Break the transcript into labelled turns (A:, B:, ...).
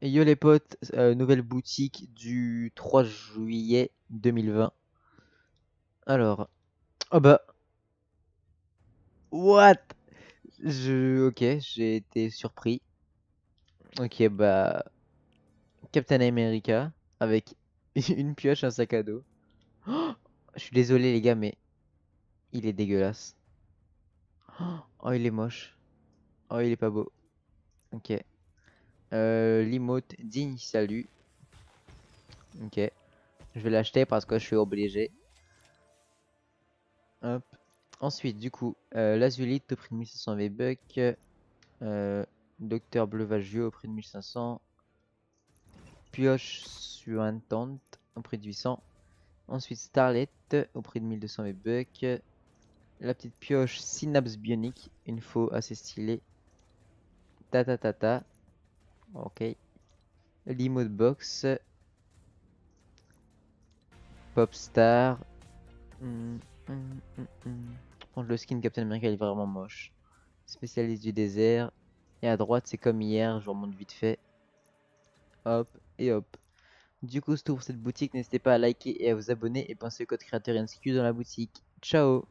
A: Yo les potes, euh, nouvelle boutique du 3 juillet 2020. Alors, oh bah, what? Je, ok, j'ai été surpris. Ok, bah, Captain America avec une pioche, un sac à dos. Je suis désolé les gars, mais il est dégueulasse. Oh, il est moche. Oh, il est pas beau. Ok. Euh, L'emote digne salut. Ok. Je vais l'acheter parce que je suis obligé. Ensuite, du coup, euh, l'azulite au prix de 1500 V-Bucks. Euh, Docteur Bleu Vagieux au prix de 1500. Pioche suintante au prix de 800. Ensuite, Starlet au prix de 1200 V-Bucks. La petite pioche Synapse Bionique, une faux assez stylée. Ta ta ta. Ok. L'emote box. Popstar. Hum, hum, hum, le skin Captain America est vraiment moche. Spécialiste du désert. Et à droite, c'est comme hier, je remonte vite fait. Hop et hop. Du coup, c'est tout pour cette boutique. N'hésitez pas à liker et à vous abonner. Et pensez au code créateur NSQ dans la boutique. Ciao